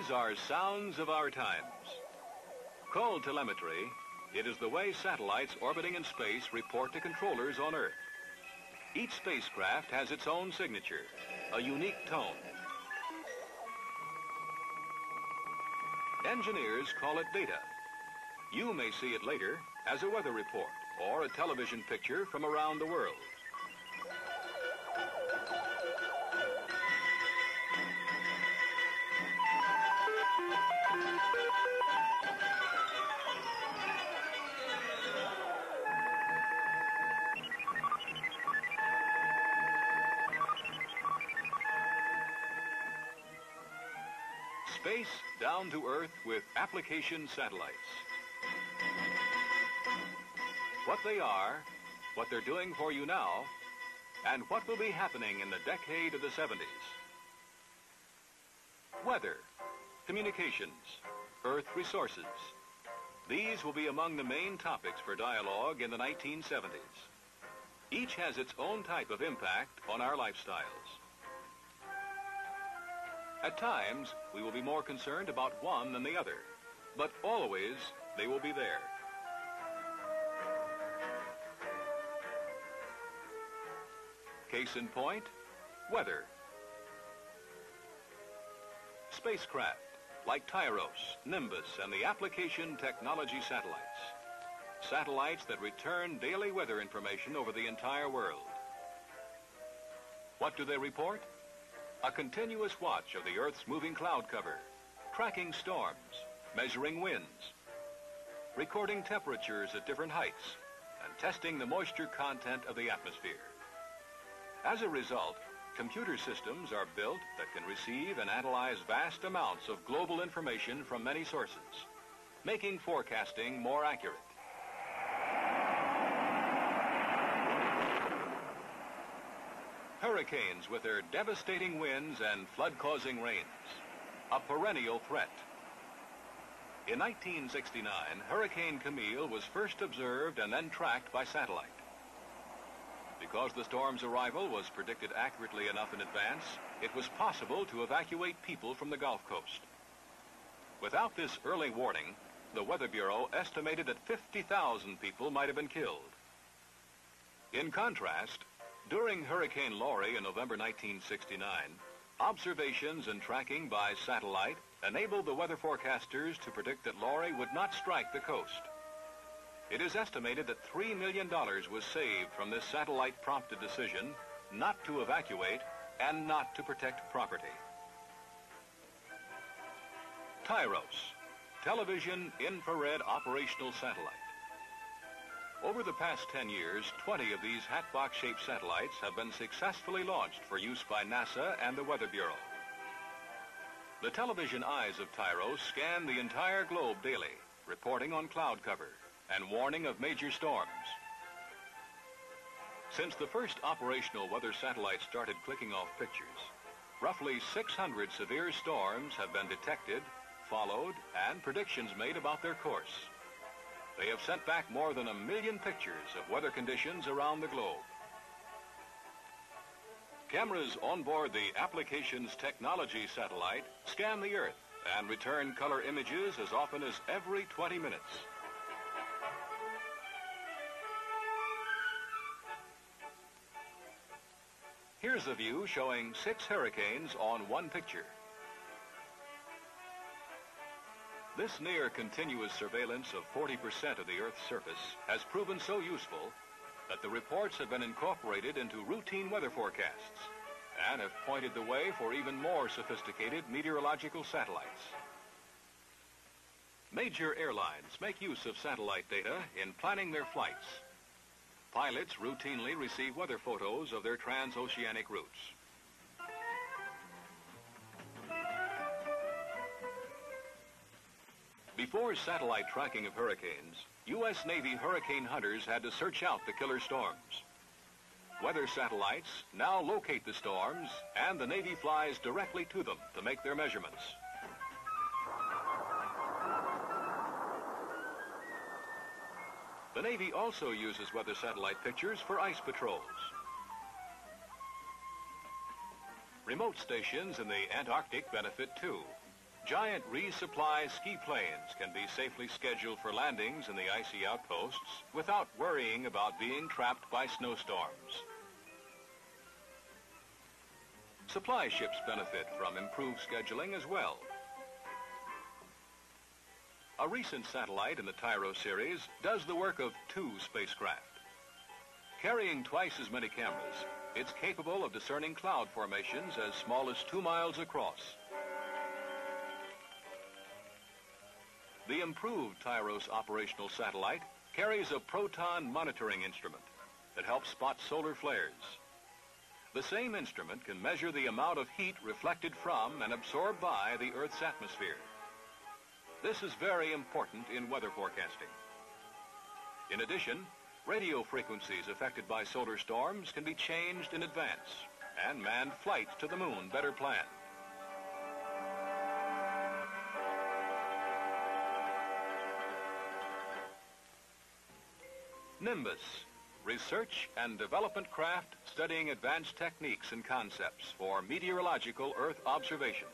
These are sounds of our times. Called telemetry, it is the way satellites orbiting in space report to controllers on Earth. Each spacecraft has its own signature, a unique tone. Engineers call it data. You may see it later as a weather report or a television picture from around the world. Space down to Earth with application satellites. What they are, what they're doing for you now, and what will be happening in the decade of the 70s. Weather, communications, Earth resources. These will be among the main topics for dialogue in the 1970s. Each has its own type of impact on our lifestyles. At times, we will be more concerned about one than the other, but always they will be there. Case in point, weather. Spacecraft, like TIROS, Nimbus, and the application technology satellites. Satellites that return daily weather information over the entire world. What do they report? A continuous watch of the Earth's moving cloud cover, tracking storms, measuring winds, recording temperatures at different heights, and testing the moisture content of the atmosphere. As a result, computer systems are built that can receive and analyze vast amounts of global information from many sources, making forecasting more accurate. Hurricanes with their devastating winds and flood-causing rains. A perennial threat. In 1969, Hurricane Camille was first observed and then tracked by satellite. Because the storm's arrival was predicted accurately enough in advance, it was possible to evacuate people from the Gulf Coast. Without this early warning, the Weather Bureau estimated that 50,000 people might have been killed. In contrast, during Hurricane Laurie in November 1969, observations and tracking by satellite enabled the weather forecasters to predict that Laurie would not strike the coast. It is estimated that $3 million was saved from this satellite-prompted decision not to evacuate and not to protect property. TIROS, Television Infrared Operational Satellite. Over the past 10 years, 20 of these hatbox-shaped satellites have been successfully launched for use by NASA and the Weather Bureau. The television eyes of TIROS scan the entire globe daily, reporting on cloud cover and warning of major storms. Since the first operational weather satellites started clicking off pictures, roughly 600 severe storms have been detected, followed, and predictions made about their course. They have sent back more than a million pictures of weather conditions around the globe. Cameras on board the Applications Technology satellite scan the Earth and return color images as often as every 20 minutes. Here's a view showing six hurricanes on one picture. This near continuous surveillance of 40% of the Earth's surface has proven so useful that the reports have been incorporated into routine weather forecasts and have pointed the way for even more sophisticated meteorological satellites. Major airlines make use of satellite data in planning their flights. Pilots routinely receive weather photos of their transoceanic routes. Before satellite tracking of hurricanes, U.S. Navy hurricane hunters had to search out the killer storms. Weather satellites now locate the storms, and the Navy flies directly to them to make their measurements. The Navy also uses weather satellite pictures for ice patrols. Remote stations in the Antarctic benefit too. Giant resupply ski planes can be safely scheduled for landings in the icy outposts without worrying about being trapped by snowstorms. Supply ships benefit from improved scheduling as well. A recent satellite in the Tyro series does the work of two spacecraft. Carrying twice as many cameras, it's capable of discerning cloud formations as small as two miles across. The improved TIROS operational satellite carries a proton monitoring instrument that helps spot solar flares. The same instrument can measure the amount of heat reflected from and absorbed by the Earth's atmosphere. This is very important in weather forecasting. In addition, radio frequencies affected by solar storms can be changed in advance and manned flights to the moon better planned. Nimbus, research and development craft studying advanced techniques and concepts for meteorological Earth observations.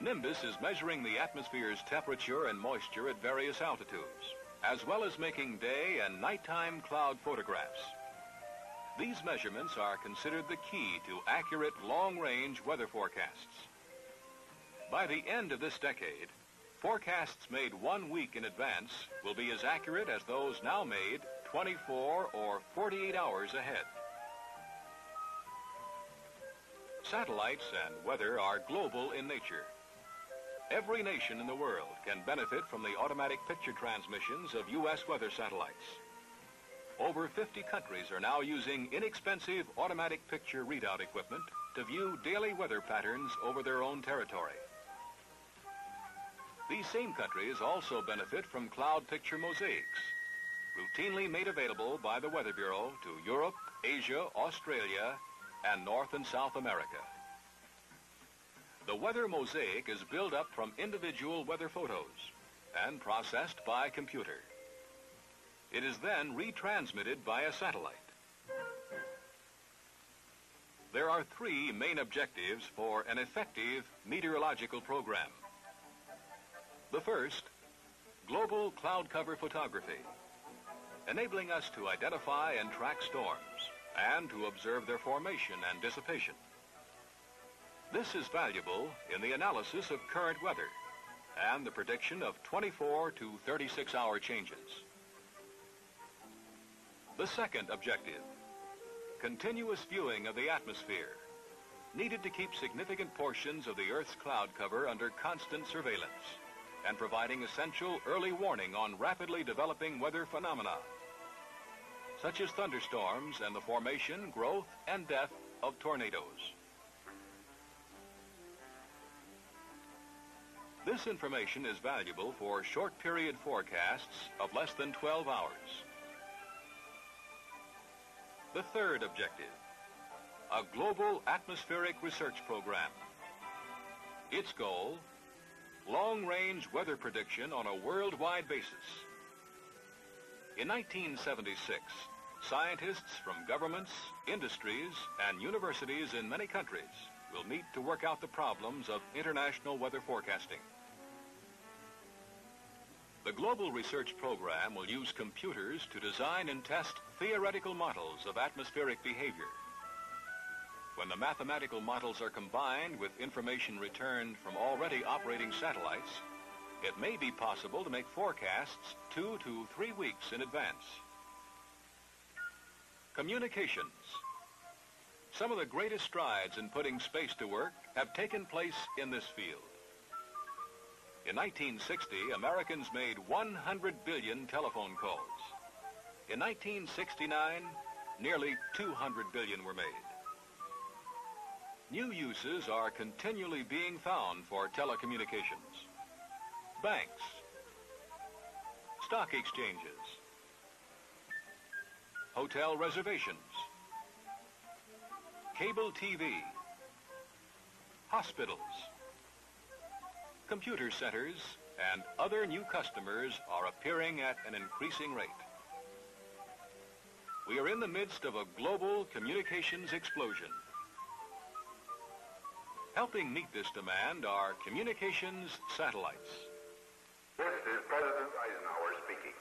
Nimbus is measuring the atmosphere's temperature and moisture at various altitudes, as well as making day and nighttime cloud photographs. These measurements are considered the key to accurate long-range weather forecasts. By the end of this decade, Forecasts made one week in advance will be as accurate as those now made 24 or 48 hours ahead. Satellites and weather are global in nature. Every nation in the world can benefit from the automatic picture transmissions of U.S. weather satellites. Over 50 countries are now using inexpensive automatic picture readout equipment to view daily weather patterns over their own territory. These same countries also benefit from cloud picture mosaics, routinely made available by the Weather Bureau to Europe, Asia, Australia, and North and South America. The weather mosaic is built up from individual weather photos and processed by computer. It is then retransmitted by a satellite. There are three main objectives for an effective meteorological program. The first, global cloud cover photography, enabling us to identify and track storms and to observe their formation and dissipation. This is valuable in the analysis of current weather and the prediction of 24 to 36 hour changes. The second objective, continuous viewing of the atmosphere, needed to keep significant portions of the Earth's cloud cover under constant surveillance and providing essential early warning on rapidly developing weather phenomena, such as thunderstorms and the formation, growth, and death of tornadoes. This information is valuable for short period forecasts of less than 12 hours. The third objective, a global atmospheric research program. Its goal, long-range weather prediction on a worldwide basis. In 1976, scientists from governments, industries, and universities in many countries will meet to work out the problems of international weather forecasting. The Global Research Program will use computers to design and test theoretical models of atmospheric behavior when the mathematical models are combined with information returned from already operating satellites, it may be possible to make forecasts two to three weeks in advance. Communications. Some of the greatest strides in putting space to work have taken place in this field. In 1960, Americans made 100 billion telephone calls. In 1969, nearly 200 billion were made. New uses are continually being found for telecommunications. Banks, stock exchanges, hotel reservations, cable TV, hospitals, computer centers, and other new customers are appearing at an increasing rate. We are in the midst of a global communications explosion. Helping meet this demand are communications satellites. This is President Eisenhower speaking.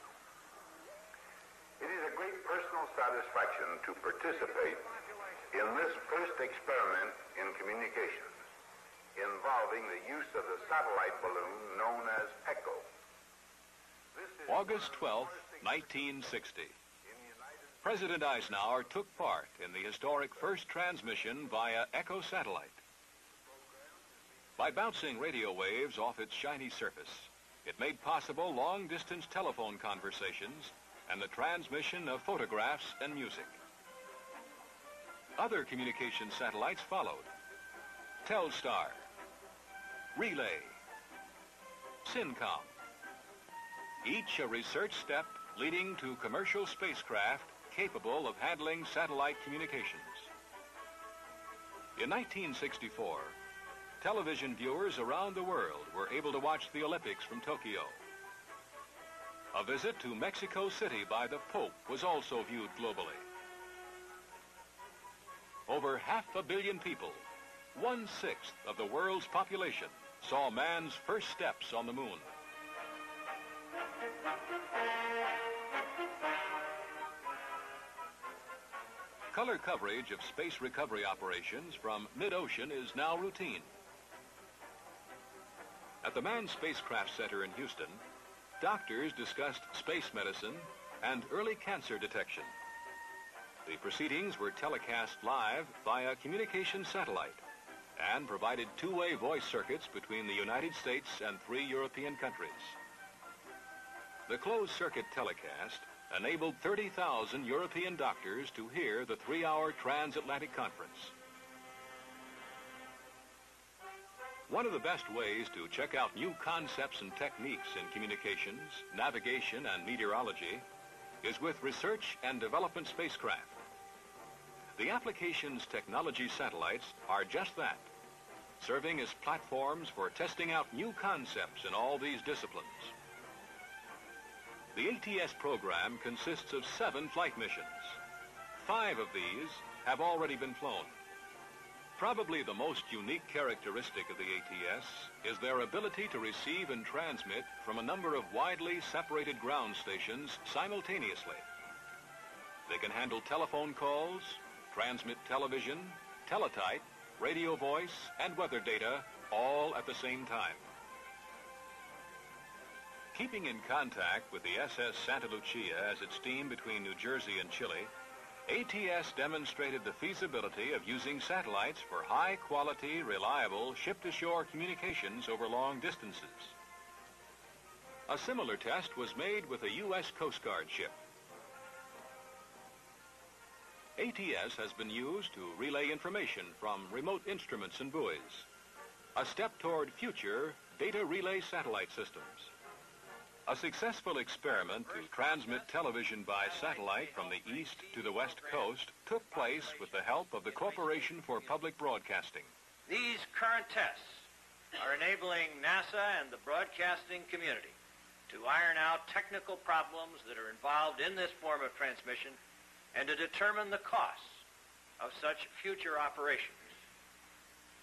It is a great personal satisfaction to participate in this first experiment in communications involving the use of the satellite balloon known as ECHO. August 12, 1960. President Eisenhower took part in the historic first transmission via ECHO satellite. By bouncing radio waves off its shiny surface, it made possible long-distance telephone conversations and the transmission of photographs and music. Other communication satellites followed. Telstar, Relay, SYNCOM. Each a research step leading to commercial spacecraft capable of handling satellite communications. In 1964, television viewers around the world were able to watch the Olympics from Tokyo. A visit to Mexico City by the Pope was also viewed globally. Over half a billion people, one-sixth of the world's population, saw man's first steps on the moon. Color coverage of space recovery operations from mid-ocean is now routine. At the Manned Spacecraft Center in Houston, doctors discussed space medicine and early cancer detection. The proceedings were telecast live via communication satellite and provided two-way voice circuits between the United States and three European countries. The closed-circuit telecast enabled 30,000 European doctors to hear the three-hour transatlantic conference. One of the best ways to check out new concepts and techniques in communications, navigation, and meteorology is with research and development spacecraft. The applications technology satellites are just that, serving as platforms for testing out new concepts in all these disciplines. The ATS program consists of seven flight missions. Five of these have already been flown. Probably the most unique characteristic of the ATS is their ability to receive and transmit from a number of widely separated ground stations simultaneously. They can handle telephone calls, transmit television, teletype, radio voice, and weather data all at the same time. Keeping in contact with the SS Santa Lucia as it steamed between New Jersey and Chile, ATS demonstrated the feasibility of using satellites for high-quality, reliable ship-to-shore communications over long distances. A similar test was made with a U.S. Coast Guard ship. ATS has been used to relay information from remote instruments and buoys, a step toward future data relay satellite systems. A successful experiment to transmit television by satellite from the east to the west coast took place with the help of the Corporation for Public Broadcasting. These current tests are enabling NASA and the broadcasting community to iron out technical problems that are involved in this form of transmission and to determine the costs of such future operations.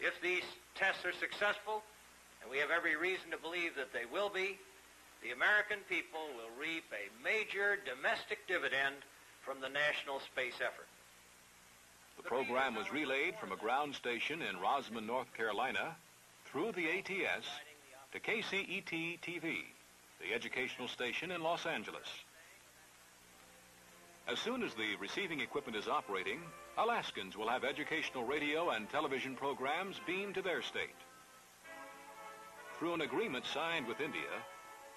If these tests are successful, and we have every reason to believe that they will be, the American people will reap a major domestic dividend from the national space effort. The program was relayed from a ground station in Rosman, North Carolina, through the ATS to KCET TV, the educational station in Los Angeles. As soon as the receiving equipment is operating, Alaskans will have educational radio and television programs beamed to their state. Through an agreement signed with India,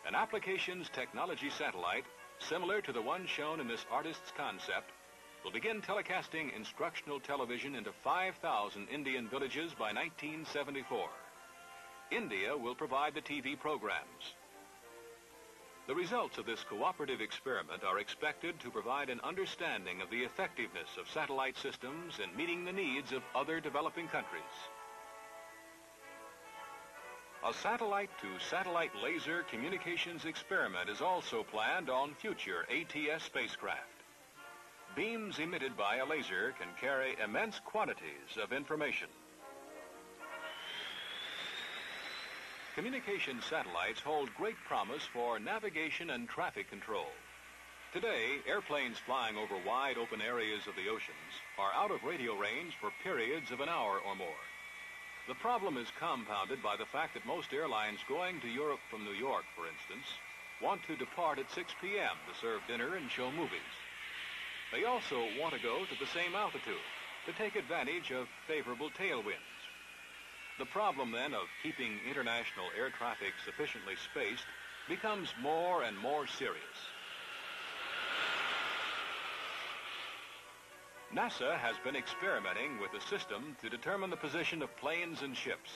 an applications technology satellite, similar to the one shown in this artist's concept, will begin telecasting instructional television into 5,000 Indian villages by 1974. India will provide the TV programs. The results of this cooperative experiment are expected to provide an understanding of the effectiveness of satellite systems in meeting the needs of other developing countries. A satellite-to-satellite laser communications experiment is also planned on future ATS spacecraft. Beams emitted by a laser can carry immense quantities of information. Communication satellites hold great promise for navigation and traffic control. Today, airplanes flying over wide open areas of the oceans are out of radio range for periods of an hour or more. The problem is compounded by the fact that most airlines going to Europe from New York, for instance, want to depart at 6 p.m. to serve dinner and show movies. They also want to go to the same altitude to take advantage of favorable tailwinds. The problem then of keeping international air traffic sufficiently spaced becomes more and more serious. NASA has been experimenting with a system to determine the position of planes and ships.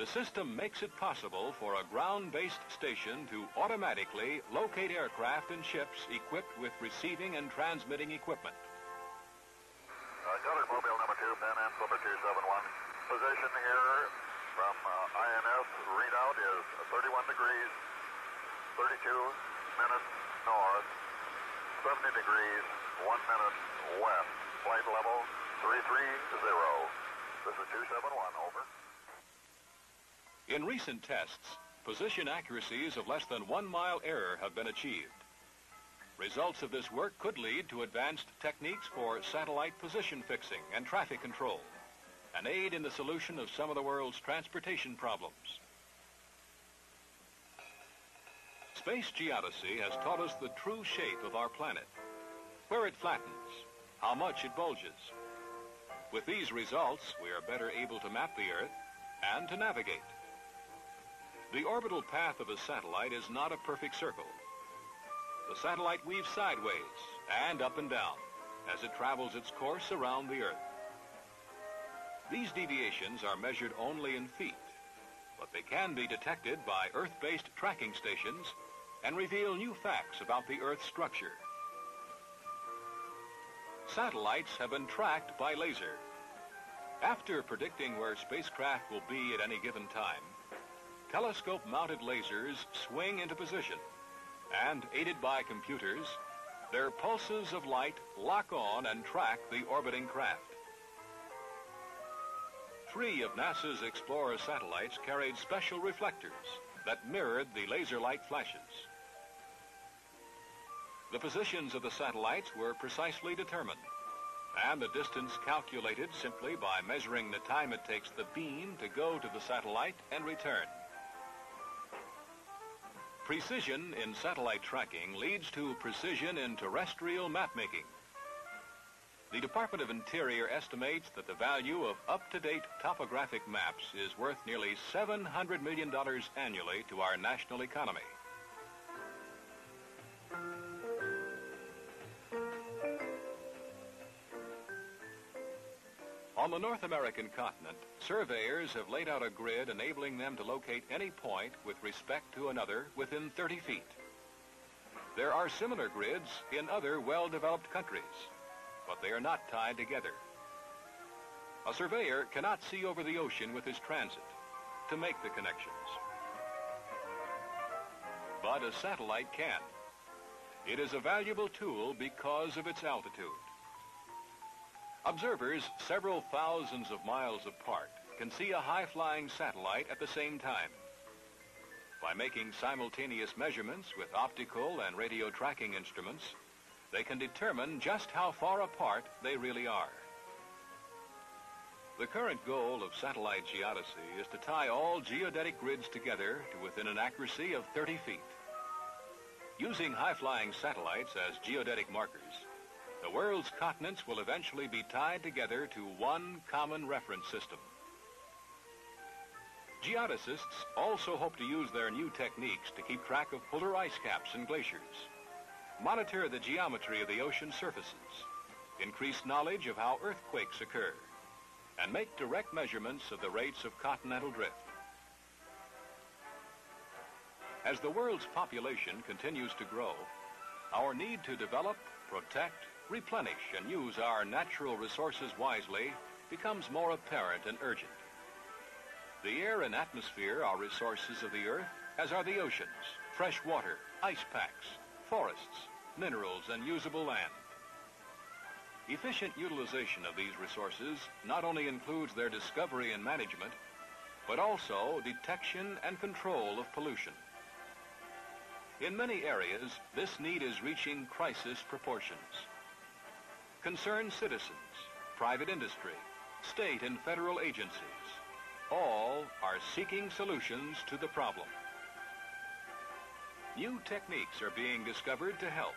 The system makes it possible for a ground-based station to automatically locate aircraft and ships equipped with receiving and transmitting equipment. Uh, Mobile number two, Pan Am Silver 271 position here from uh, INS readout is 31 degrees, 32 minutes north, 70 degrees, 1 minute west. Flight level 330. This is 271, over. In recent tests, position accuracies of less than one mile error have been achieved. Results of this work could lead to advanced techniques for satellite position fixing and traffic control an aid in the solution of some of the world's transportation problems. Space geodesy has taught us the true shape of our planet, where it flattens, how much it bulges. With these results, we are better able to map the Earth and to navigate. The orbital path of a satellite is not a perfect circle. The satellite weaves sideways and up and down as it travels its course around the Earth. These deviations are measured only in feet, but they can be detected by Earth-based tracking stations and reveal new facts about the Earth's structure. Satellites have been tracked by laser. After predicting where spacecraft will be at any given time, telescope-mounted lasers swing into position, and aided by computers, their pulses of light lock on and track the orbiting craft. Three of NASA's Explorer satellites carried special reflectors that mirrored the laser light flashes. The positions of the satellites were precisely determined, and the distance calculated simply by measuring the time it takes the beam to go to the satellite and return. Precision in satellite tracking leads to precision in terrestrial mapmaking. The Department of Interior estimates that the value of up-to-date topographic maps is worth nearly $700 million annually to our national economy. On the North American continent, surveyors have laid out a grid enabling them to locate any point with respect to another within 30 feet. There are similar grids in other well-developed countries but they are not tied together. A surveyor cannot see over the ocean with his transit to make the connections. But a satellite can. It is a valuable tool because of its altitude. Observers several thousands of miles apart can see a high-flying satellite at the same time. By making simultaneous measurements with optical and radio tracking instruments, they can determine just how far apart they really are. The current goal of satellite geodesy is to tie all geodetic grids together to within an accuracy of 30 feet. Using high-flying satellites as geodetic markers, the world's continents will eventually be tied together to one common reference system. Geodesists also hope to use their new techniques to keep track of polar ice caps and glaciers monitor the geometry of the ocean surfaces, increase knowledge of how earthquakes occur, and make direct measurements of the rates of continental drift. As the world's population continues to grow, our need to develop, protect, replenish, and use our natural resources wisely becomes more apparent and urgent. The air and atmosphere are resources of the earth, as are the oceans, fresh water, ice packs, forests, minerals, and usable land. Efficient utilization of these resources not only includes their discovery and management, but also detection and control of pollution. In many areas, this need is reaching crisis proportions. Concerned citizens, private industry, state and federal agencies, all are seeking solutions to the problem. New techniques are being discovered to help.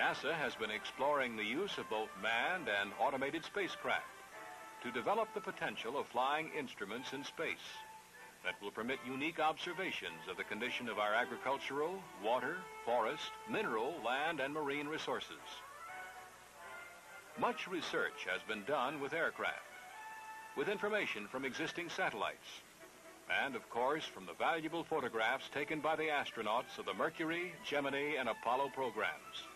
NASA has been exploring the use of both manned and automated spacecraft to develop the potential of flying instruments in space that will permit unique observations of the condition of our agricultural, water, forest, mineral, land, and marine resources. Much research has been done with aircraft, with information from existing satellites, and of course from the valuable photographs taken by the astronauts of the Mercury, Gemini, and Apollo programs.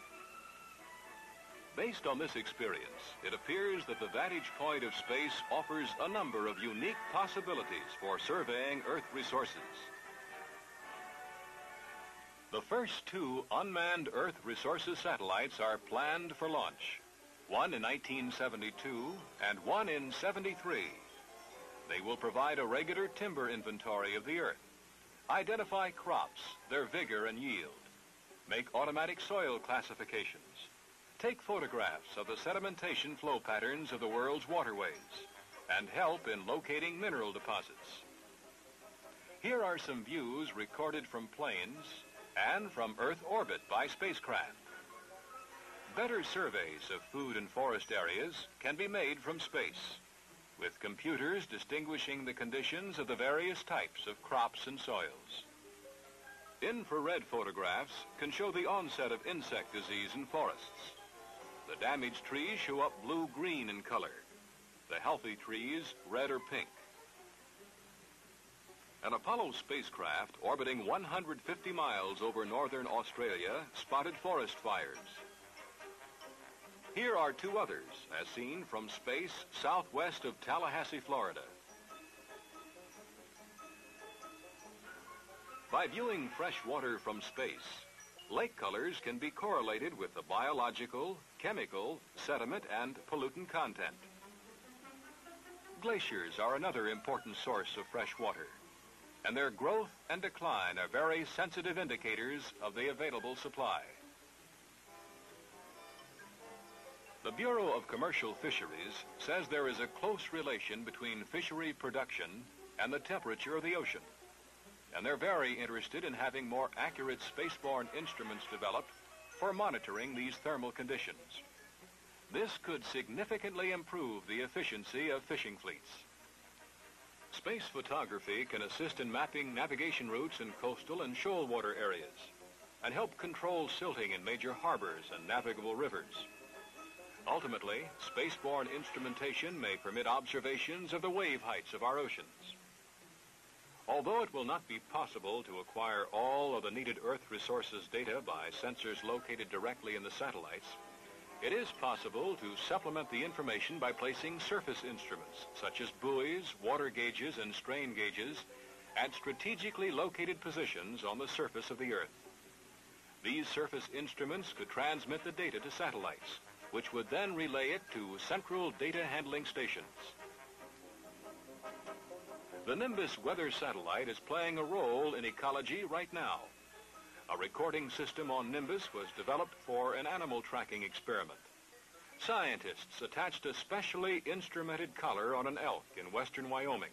Based on this experience, it appears that the vantage point of space offers a number of unique possibilities for surveying Earth resources. The first two unmanned Earth resources satellites are planned for launch, one in 1972 and one in 73. They will provide a regular timber inventory of the Earth, identify crops, their vigor and yield, make automatic soil classifications, take photographs of the sedimentation flow patterns of the world's waterways, and help in locating mineral deposits. Here are some views recorded from planes and from Earth orbit by spacecraft. Better surveys of food and forest areas can be made from space, with computers distinguishing the conditions of the various types of crops and soils. Infrared photographs can show the onset of insect disease in forests. The damaged trees show up blue-green in color. The healthy trees, red or pink. An Apollo spacecraft orbiting 150 miles over northern Australia spotted forest fires. Here are two others, as seen from space southwest of Tallahassee, Florida. By viewing fresh water from space, lake colors can be correlated with the biological, chemical, sediment, and pollutant content. Glaciers are another important source of fresh water, and their growth and decline are very sensitive indicators of the available supply. The Bureau of Commercial Fisheries says there is a close relation between fishery production and the temperature of the ocean and they're very interested in having more accurate spaceborne instruments developed for monitoring these thermal conditions. This could significantly improve the efficiency of fishing fleets. Space photography can assist in mapping navigation routes in coastal and shoal water areas and help control silting in major harbors and navigable rivers. Ultimately, spaceborne instrumentation may permit observations of the wave heights of our oceans. Although it will not be possible to acquire all of the needed Earth resources data by sensors located directly in the satellites, it is possible to supplement the information by placing surface instruments, such as buoys, water gauges, and strain gauges, at strategically located positions on the surface of the Earth. These surface instruments could transmit the data to satellites, which would then relay it to central data handling stations. The Nimbus weather satellite is playing a role in ecology right now. A recording system on Nimbus was developed for an animal tracking experiment. Scientists attached a specially instrumented collar on an elk in western Wyoming.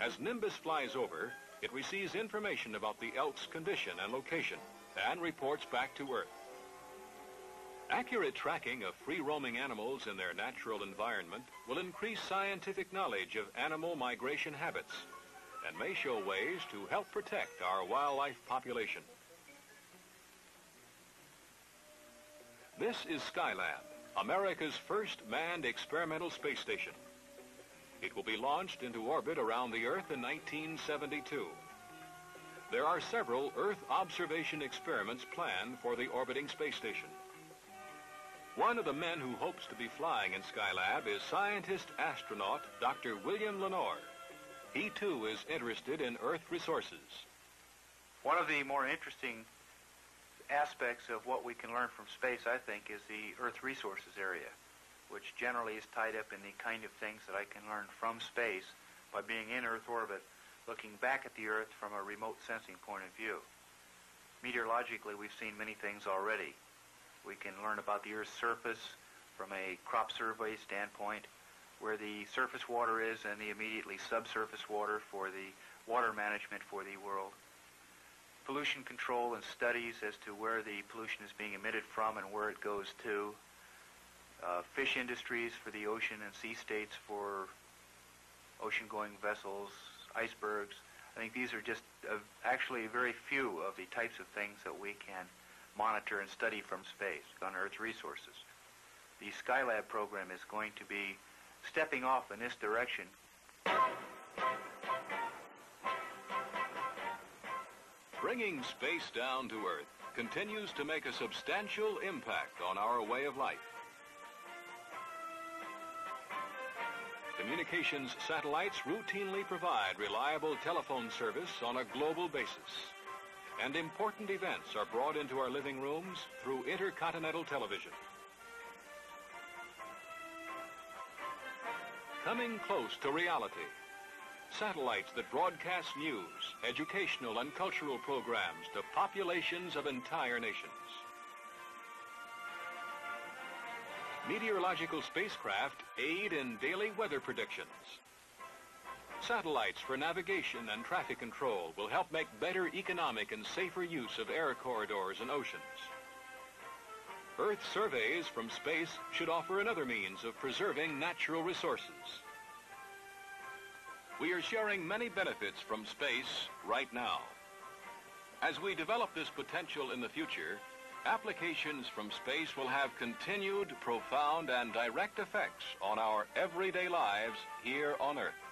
As Nimbus flies over, it receives information about the elk's condition and location and reports back to Earth. Accurate tracking of free-roaming animals in their natural environment will increase scientific knowledge of animal migration habits and may show ways to help protect our wildlife population. This is Skylab, America's first manned experimental space station. It will be launched into orbit around the Earth in 1972. There are several Earth observation experiments planned for the orbiting space station. One of the men who hopes to be flying in Skylab is scientist-astronaut Dr. William Lenoir. He, too, is interested in Earth resources. One of the more interesting aspects of what we can learn from space, I think, is the Earth resources area, which generally is tied up in the kind of things that I can learn from space by being in Earth orbit, looking back at the Earth from a remote sensing point of view. Meteorologically, we've seen many things already. We can learn about the Earth's surface from a crop survey standpoint, where the surface water is and the immediately subsurface water for the water management for the world. Pollution control and studies as to where the pollution is being emitted from and where it goes to. Uh, fish industries for the ocean and sea states for ocean-going vessels, icebergs. I think these are just uh, actually very few of the types of things that we can monitor and study from space on Earth's resources. The Skylab program is going to be stepping off in this direction. Bringing space down to Earth continues to make a substantial impact on our way of life. Communications satellites routinely provide reliable telephone service on a global basis. And important events are brought into our living rooms through intercontinental television. Coming close to reality. Satellites that broadcast news, educational and cultural programs to populations of entire nations. Meteorological spacecraft aid in daily weather predictions. Satellites for navigation and traffic control will help make better economic and safer use of air corridors and oceans. Earth surveys from space should offer another means of preserving natural resources. We are sharing many benefits from space right now. As we develop this potential in the future, applications from space will have continued, profound, and direct effects on our everyday lives here on Earth.